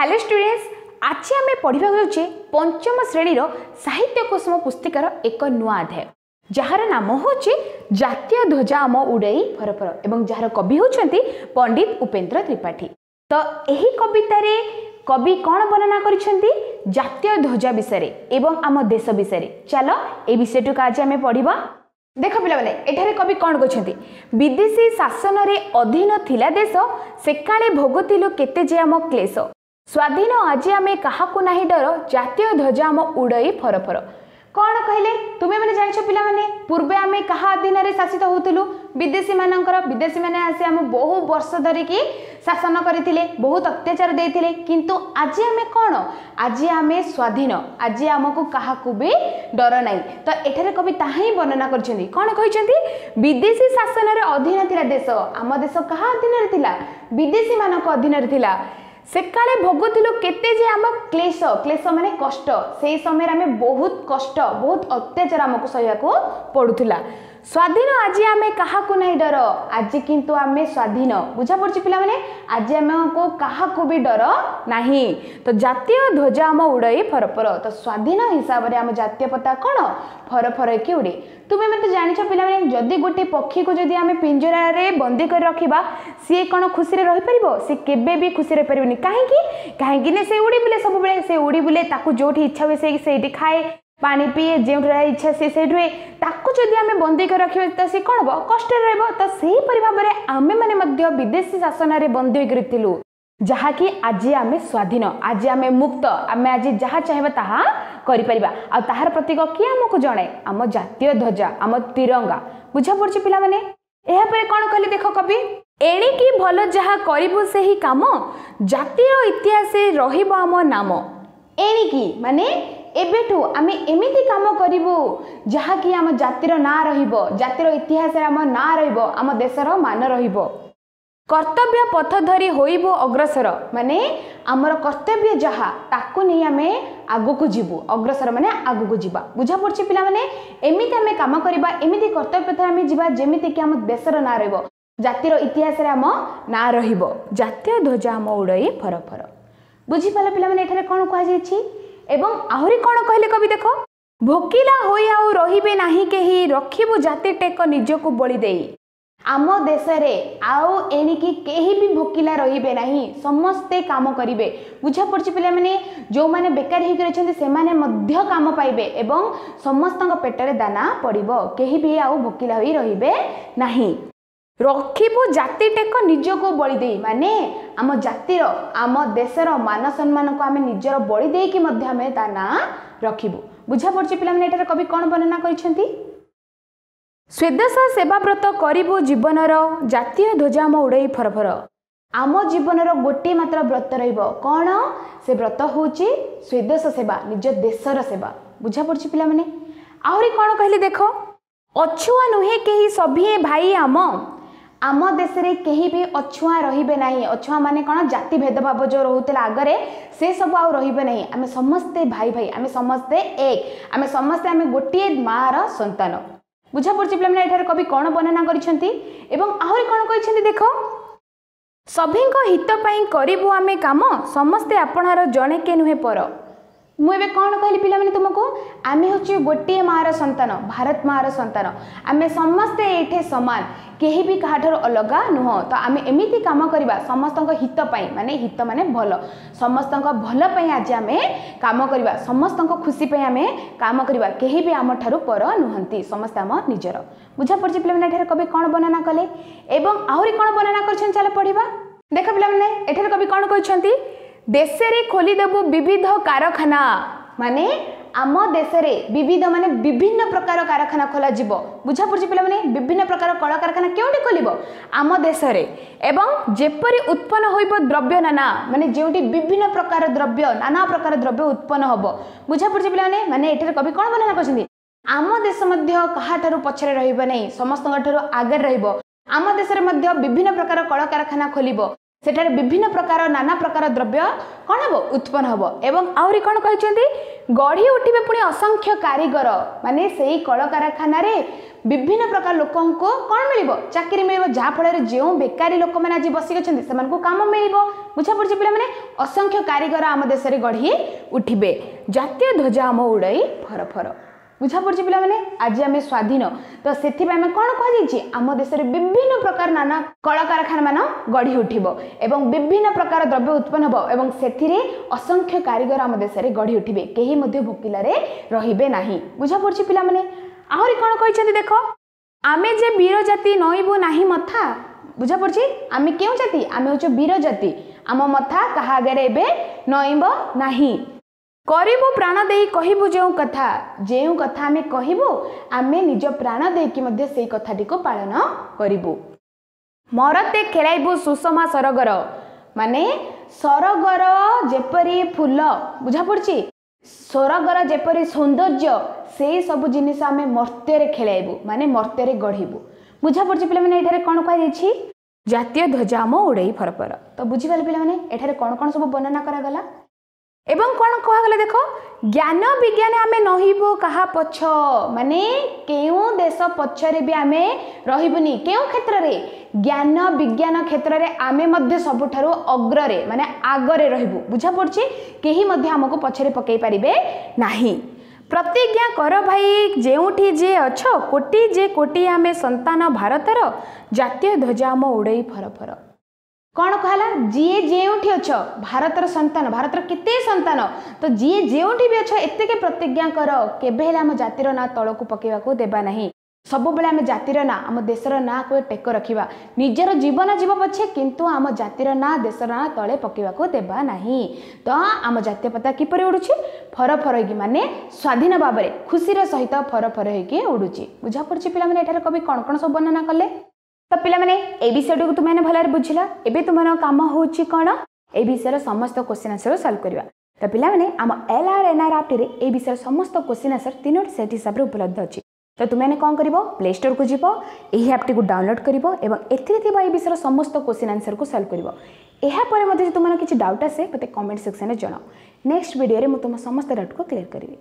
hello students আজ আমি পড়া যাচ্ছে পঞ্চম শ্রেণীর সাহিত্য কুসুম পুস্তিকার এক নূয়া অধ্যায় যার নাম হচ্ছে জাতীয় ধ্বজা আম উড়াই ফরফর এবং যার কবি হচ্ছেন পণ্ডিত উপেন্দ্র ত্রিপাঠী তো এই কবিতার কবি কণ বর্ণনা করেছেন জাতীয় ধ্বজা বিষয়ে এবং আম দেশ বিষয়ে চাল এই বিষয়টুকু আজ আমি পড়া দেখ পিলামানে এখানে কবি কণ করছেন বিদেশী শাসনরে অধীন লা দেশ সেকালে ভোগুলু কেতে যে আম ক্লেশ ସ୍ୱାଧୀନ ଆଜି ଆମେ କାହାକୁ ନାହିଁ ଡର ଜାତୀୟ ଧ୍ୱଜ ଆମ ଉଡ଼େଇ ଫରଫର କ'ଣ କହିଲେ ତୁମେମାନେ ଜାଣିଛ ପିଲାମାନେ ପୂର୍ବେ ଆମେ କାହା ଅଧୀନରେ ଶାସିତ ହେଉଥିଲୁ ବିଦେଶୀମାନଙ୍କର ବିଦେଶୀମାନେ ଆସି ଆମକୁ ବହୁ ବର୍ଷ ଧରିକି ଶାସନ କରିଥିଲେ ବହୁତ ଅତ୍ୟାଚାର ଦେଇଥିଲେ କିନ୍ତୁ ଆଜି ଆମେ କ'ଣ ଆଜି ଆମେ ସ୍ୱାଧୀନ ଆଜି ଆମକୁ କାହାକୁ ବି ଡର ନାହିଁ ତ ଏଠାରେ କବି ତାହା ହିଁ ବର୍ଣ୍ଣନା କରିଛନ୍ତି କ'ଣ କହିଛନ୍ତି ବିଦେଶୀ ଶାସନରେ ଅଧୀନ ଥିଲା ଦେଶ ଆମ ଦେଶ କାହା ଅଧୀନରେ ଥିଲା ବିଦେଶୀମାନଙ୍କ ଅଧୀନରେ ଥିଲା ସେକାଳେ ଭୋଗୁଥିଲୁ କେତେ ଯେ ଆମ କ୍ଲେଶ କ୍ଲେଶ ମାନେ କଷ୍ଟ ସେଇ ସମୟରେ ଆମେ ବହୁତ କଷ୍ଟ ବହୁତ ଅତ୍ୟାଚାର ଆମକୁ ସହିବାକୁ ପଡ଼ୁଥିଲା स्वाधीन आज आम क्या नहीं डर आज कि आम स्वाधीन बुझा पड़ी पी आज आम को क्या भी डर ना तो जितिय ध्वज आम उड़े फरफर तो स्वाधीन हिसाब से आम जतिय पता कौन फरफर कि उड़े तुम्हें मैं तो जान पे जदि गोटे पक्षी को जदि आम पिंजर बंदी कर रखा सीए कौन खुशी रहीपर सी के खुशी रहीपरि कहीं कहीं से उड़ी बुले सब उड़ी बुले जो इच्छा हुए से खाए पानी पिए जो इच्छा सी से ताकूम बंदी कर रखे तो सी कौन कष्ट रो से भाव में आम मैंने विदेशी शासन में बंदी करूँ जहा कि आज आम स्वाधीन आज आम मुक्त आम आज जहाँ चाहे ताकि आहार प्रतीक किए आमको जड़े आम जितिय ध्वजा आम तिरंगा बुझा पड़े पाने यापर कौन कह देख कवि एणी की भल जहाँ करू से ही कम जातिर इतिहास रम नाम एणिकी मानी এবেঠু আমি এমিতি কাম করবু কি আম জাতির না রহব জাতির ইতিহাসের আম না রহব আম দেশের মান রহব কর্তব্য পথ ধরি হইব অগ্রসর মানে আমার কর্তব্য যাহা তাকে নিয়ে আমি আগুক যাবু অগ্রসর মানে আগুক যা বুঝা পড়ছে পিলা মানে এমিতি আমি কাম করা এমিতি কর্তব্য পথে আমি যা কি আমার দেশের না রহব জাতির ইতিহাসের আমার না রহব জাতীয় ধ্বজা আমার উড়াই ফর ফর বুঝিপাল পিলা মানে এখানে কোণ কুয়া যাই ଏବଂ ଆହୁରି କ'ଣ କହିଲେ କବି ଦେଖ ଭୋକିଲା ହୋଇ ଆଉ ରହିବେ ନାହିଁ କେହି ରଖିବୁ ଜାତି ଟେକ ନିଜକୁ ବଳି ଦେଇ ଆମ ଦେଶରେ ଆଉ ଏଣିକି କେହି ବି ଭୋକିଲା ରହିବେ ନାହିଁ ସମସ୍ତେ କାମ କରିବେ ବୁଝା ପଡ଼ୁଛି ପିଲାମାନେ ଯେଉଁମାନେ ବେକାର ହେଇକି ରହିଛନ୍ତି ସେମାନେ ମଧ୍ୟ କାମ ପାଇବେ ଏବଂ ସମସ୍ତଙ୍କ ପେଟରେ ଦାନା ପଡ଼ିବ କେହି ବି ଆଉ ଭୋକିଲା ହୋଇ ରହିବେ ନାହିଁ ରଖିବୁ ଜାତି ଟେକ ନିଜକୁ ବଳି ଦେଇ ମାନେ ଆମ ଜାତିର ଆମ ଦେଶର ମାନ ସମ୍ମାନକୁ ଆମେ ନିଜର ବଳି ଦେଇକି ମଧ୍ୟ ଆମେ ତା ନାଁ ରଖିବୁ ବୁଝା ପଡୁଛି ପିଲାମାନେ ଏଠାରେ କବି କ'ଣ ବର୍ଣ୍ଣନା କରିଛନ୍ତି ସ୍ୱଦେଶ ବ୍ରତ କରିବୁ ଜୀବନର ଜାତୀୟ ଧ୍ୱଜ ଆମ ଉଡ଼େଇ ଫରଫର ଆମ ଜୀବନର ଗୋଟିଏ ମାତ୍ର ବ୍ରତ ରହିବ କ'ଣ ସେ ବ୍ରତ ହେଉଛି ସ୍ୱଦେଶ ସେବା ନିଜ ଦେଶର ସେବା ବୁଝା ପଡୁଛି ପିଲାମାନେ ଆହୁରି କ'ଣ କହିଲେ ଦେଖ ଅଛୁଆ ନୁହେଁ କେହି ସଭିଏଁ ଭାଇ ଆମ ଆମ ଦେଶରେ କେହି ବି ଅଛୁଆଁ ରହିବେ ନାହିଁ ଅଛୁଆଁ ମାନେ କ'ଣ ଜାତି ଭେଦଭାବ ଯେଉଁ ରହୁଥିଲା ଆଗରେ ସେସବୁ ଆଉ ରହିବେ ନାହିଁ ଆମେ ସମସ୍ତେ ଭାଇ ଭାଇ ଆମେ ସମସ୍ତେ ଏକ ଆମେ ସମସ୍ତେ ଆମେ ଗୋଟିଏ ମାଆର ସନ୍ତାନ ବୁଝା ପଡ଼ୁଛି ପିଲାମାନେ ଏଠାରେ କବି କ'ଣ ବର୍ଣ୍ଣନା କରିଛନ୍ତି ଏବଂ ଆହୁରି କ'ଣ କହିଛନ୍ତି ଦେଖ ସଭିଙ୍କ ହିତ ପାଇଁ କରିବୁ ଆମେ କାମ ସମସ୍ତେ ଆପଣାର ଜଣେ ନୁହେଁ ପର मन कहिलि पि तमु आमे हौ गोटे मा भारतमा सन्त आमे समेठान केहीबि का अलगा नुहँ त आमे एमिम समस्तको हितप मित म समस्त भन पनि आज आमे कम समस्तको खुसी आमे कम केही भी आम पर समस्त समस्ते निजर बुझा पर्छ पहिला कवि कन वर्णना कले आउँ बर्णना गरिन्छ देख पि कवि कि ଦେଶରେ ଖୋଲିଦେବୁ ବିବିଧ କାରଖାନା ମାନେ ଆମ ଦେଶରେ ବିବିଧ ମାନେ ବିଭିନ୍ନ ପ୍ରକାର କାରଖାନା ଖୋଲାଯିବ ବୁଝା ପଡ଼ୁଛି ପିଲାମାନେ ବିଭିନ୍ନ ପ୍ରକାର କଳକାରଖାନା କେଉଁଠି ଖୋଲିବ ଆମ ଦେଶରେ ଏବଂ ଯେପରି ଉତ୍ପନ୍ନ ହୋଇବ ଦ୍ରବ୍ୟ ନାନା ମାନେ ଯେଉଁଠି ବିଭିନ୍ନ ପ୍ରକାର ଦ୍ରବ୍ୟ ନାନା ପ୍ରକାର ଦ୍ରବ୍ୟ ଉତ୍ପନ୍ନ ହେବ ବୁଝା ପଡ଼ୁଛି ପିଲାମାନେ ମାନେ ଏଠାରେ କବି କ'ଣ ବର୍ଣ୍ଣନା କରିଛନ୍ତି ଆମ ଦେଶ ମଧ୍ୟ କାହାଠାରୁ ପଛରେ ରହିବ ନାହିଁ ସମସ୍ତଙ୍କ ଠାରୁ ଆଗରେ ରହିବ ଆମ ଦେଶରେ ମଧ୍ୟ ବିଭିନ୍ନ ପ୍ରକାର କଳକାରଖାନା ଖୋଲିବ ସେଠାରେ ବିଭିନ୍ନ ପ୍ରକାର ନାନା ପ୍ରକାର ଦ୍ରବ୍ୟ କ'ଣ ହେବ ଉତ୍ପନ୍ନ ହେବ ଏବଂ ଆହୁରି କ'ଣ କହିଛନ୍ତି ଗଢ଼ି ଉଠିବେ ପୁଣି ଅସଂଖ୍ୟ କାରିଗର ମାନେ ସେଇ କଳକାରଖାନାରେ ବିଭିନ୍ନ ପ୍ରକାର ଲୋକଙ୍କୁ କ'ଣ ମିଳିବ ଚାକିରି ମିଳିବ ଯାହାଫଳରେ ଯେଉଁ ବେକାରୀ ଲୋକମାନେ ଆଜି ବସିକି ଅଛନ୍ତି ସେମାନଙ୍କୁ କାମ ମିଳିବ ବୁଝାପଡ଼ୁଛି ପିଲାମାନେ ଅସଂଖ୍ୟ କାରିଗର ଆମ ଦେଶରେ ଗଢ଼ି ଉଠିବେ ଜାତୀୟ ଧ୍ୱଜା ଆମ ଉଡ଼ାଇ ଫର ଫର ବୁଝାପଡ଼ୁଛି ପିଲାମାନେ ଆଜି ଆମେ ସ୍ୱାଧୀନ ତ ସେଥିପାଇଁ ଆମେ କ'ଣ କୁହାଯାଇଛି ଆମ ଦେଶରେ ବିଭିନ୍ନ ପ୍ରକାର ନାନା କଳକାରଖାନାମାନ ଗଢ଼ି ଉଠିବ ଏବଂ ବିଭିନ୍ନ ପ୍ରକାର ଦ୍ରବ୍ୟ ଉତ୍ପନ୍ନ ହେବ ଏବଂ ସେଥିରେ ଅସଂଖ୍ୟ କାରିଗର ଆମ ଦେଶରେ ଗଢ଼ି ଉଠିବେ କେହି ମଧ୍ୟ ଭୋକିଲାରେ ରହିବେ ନାହିଁ ବୁଝାପଡ଼ୁଛି ପିଲାମାନେ ଆହୁରି କ'ଣ କହିଛନ୍ତି ଦେଖ ଆମେ ଯେ ବୀର ଜାତି ନଇବୁ ନାହିଁ ମଥା ବୁଝାପଡ଼ୁଛି ଆମେ କେଉଁ ଜାତି ଆମେ ହେଉଛୁ ବୀର ଜାତି ଆମ ମଥା କାହା ଆଗରେ ଏବେ ନଇଁବ ନାହିଁ କରିବୁ ପ୍ରାଣ ଦେଇ କହିବୁ ଯେଉଁ କଥା ଯେଉଁ କଥା ଆମେ କହିବୁ ଆମେ ନିଜ ପ୍ରାଣ ଦେଇକି ମଧ୍ୟ ସେଇ କଥାଟିକୁ ପାଳନ କରିବୁ ମରତେ ଖେଳାଇବୁ ସୁଷମା ସରଗର ମାନେ ସରଗର ଯେପରି ଫୁଲ ବୁଝା ପଡ଼ୁଛି ସରଗର ଯେପରି ସୌନ୍ଦର୍ଯ୍ୟ ସେଇ ସବୁ ଜିନିଷ ଆମେ ମର୍ତ୍ତ୍ୟରେ ଖେଳାଇବୁ ମାନେ ମର୍ତ୍ତ୍ୟରେ ଗଢ଼ିବୁ ବୁଝା ପଡ଼ୁଛି ପିଲାମାନେ ଏଠାରେ କ'ଣ କୁହାଯାଇଛି ଜାତୀୟ ଧ୍ୱଜା ଆମ ଉଡ଼େଇ ଫରପର ତ ବୁଝିପାରିଲେ ପିଲାମାନେ ଏଠାରେ କ'ଣ କ'ଣ ସବୁ ବର୍ଣ୍ଣନା କରାଗଲା এবং কোণ কুহগলে দেখ জ্ঞান বিজ্ঞান আমি নহব কাহা পছ মানে কেউ দেশ পছরে বি আমি রহবুনি কেউ ক্ষেত্রে জ্ঞান বিজ্ঞান ক্ষেত্রে আমি সবুঠার অগ্ররে মানে আগরে রহবু বুঝা পড়ছে কেহি আমি পছরে পকাই পারিবে না ପ୍ରତିଜ୍ଞା କର ଭାଇ ଯେଉଁଠି ଯିଏ ଅଛ କୋଟି ଯେ କୋଟି ଆମେ ସନ୍ତାନ ଭାରତର ଜାତୀୟ ଧ୍ୱଜ ଆମ ଉଡ଼େଇ ଫରଫର କ'ଣ କହିଲା ଯିଏ ଯେଉଁଠି ଅଛ ଭାରତର ସନ୍ତାନ ଭାରତର କେତେ ସନ୍ତାନ ତ ଯିଏ ଯେଉଁଠି ବି ଅଛ ଏତିକି ପ୍ରତିଜ୍ଞା କର କେବେ ହେଲେ ଆମ ଜାତିର ନାଁ ତଳକୁ ପକାଇବାକୁ ଦେବା ନାହିଁ ସବୁବେଳେ ଆମେ ଜାତିର ନାଁ ଆମ ଦେଶର ନାଁକୁ ଟେକ ରଖିବା ନିଜର ଜୀବନ ଯିବ ପଛେ କିନ୍ତୁ ଆମ ଜାତିର ନାଁ ଦେଶର ନାଁ ତଳେ ପକାଇବାକୁ ଦେବା ନାହିଁ ତ ଆମ ଜାତୀୟ ପତାକା କିପରି ଉଡ଼ୁଛି ଫର ଫର ହେଇକି ମାନେ ସ୍ୱାଧୀନ ଭାବରେ ଖୁସିର ସହିତ ଫର ଫର ହେଇକି ଉଡ଼ୁଛି ବୁଝା ପଡ଼ୁଛି ପିଲାମାନେ ଏଠାରେ କବି କ'ଣ କ'ଣ ସବୁ ବର୍ଣ୍ଣନା କଲେ ତ ପିଲାମାନେ ଏ ବିଷୟଟିକୁ ତୁମେମାନେ ଭଲରେ ବୁଝିଲ ଏବେ ତୁମର କାମ ହେଉଛି କ'ଣ ଏ ବିଷୟର ସମସ୍ତ କୋଶ୍ଚିନ୍ ଆନ୍ସର୍ ସଲ୍ଭ କରିବା ତ ପିଲାମାନେ ଆମ ଏଲ୍ ଆର୍ ଏନ୍ ଆର୍ ଆପ୍ଟିରେ ଏ ବିଷୟର ସମସ୍ତ କୋଶ୍ଚିନ୍ ଆନ୍ସର୍ ତିନୋଟି ସେଟ୍ ହିସାବରେ ଉପଲବ୍ଧ ଅଛି ତ ତୁମେମାନେ କ'ଣ କରିବ ପ୍ଲେ ଷ୍ଟୋର୍କୁ ଯିବ ଏହି ଆପ୍ଟିକୁ ଡାଉନଲୋଡ଼୍ କରିବ ଏବଂ ଏଥିରେ ଥିବା ଏ ବିଷୟର ସମସ୍ତ କୋଶ୍ଚିନ୍ ଆନ୍ସର୍କୁ ସଲ୍ଭ କରିବ ଏହାପରେ ମଧ୍ୟ ଯଦି ତୁମର କିଛି ଡାଉଟ୍ ଆସେ ମୋତେ କମେଣ୍ଟ ସେକ୍ସନ୍ରେ ଜଣାଅ ନେକ୍ସଟ ଭିଡ଼ିଓରେ ମୁଁ ତୁମ ସମସ୍ତ ଡାଉଟ୍କୁ କ୍ଲିୟର୍ କରିବି